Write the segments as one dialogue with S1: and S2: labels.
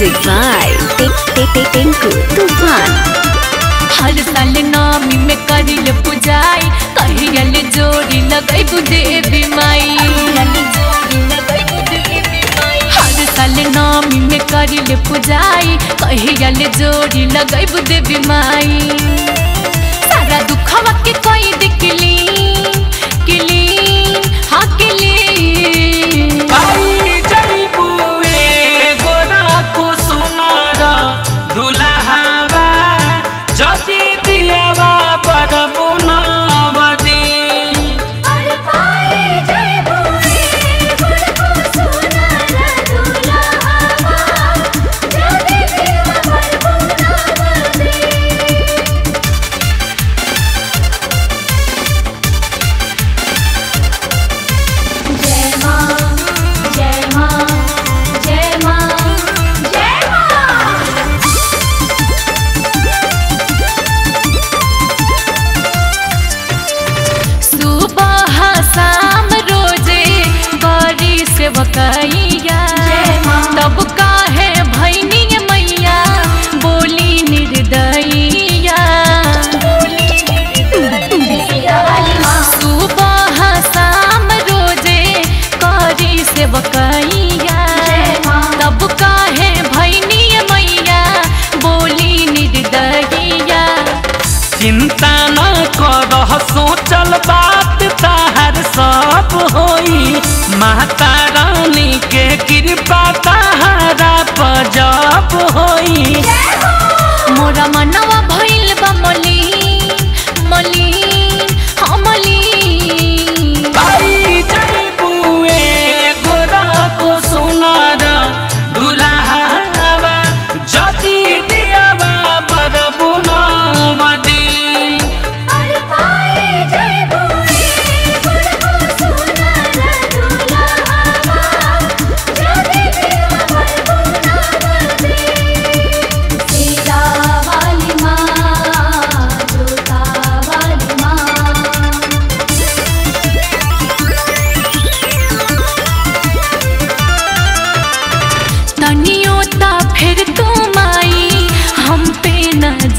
S1: Music by Tinku Tufan.
S2: हर साल नामी में करिल पुजाई कहियल जोड़ी लगई देवी माई हर साल नामी में करिल पुजाई कहियल जोड़ी लगई देवी माई सारा दुखवा के कोई तब
S3: होई। मोरा मनवा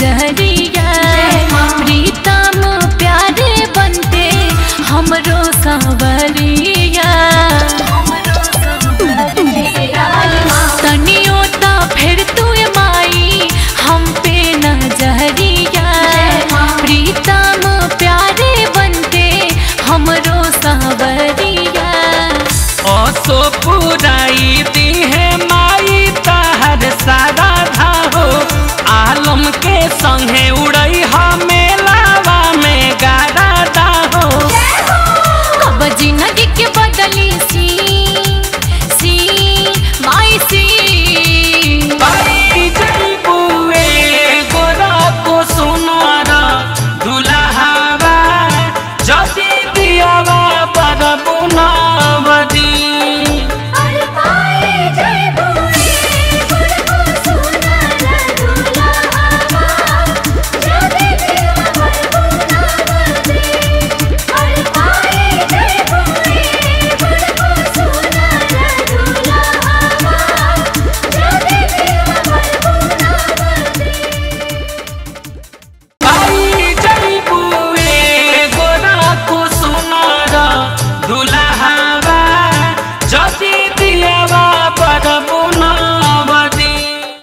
S3: 在
S2: 海底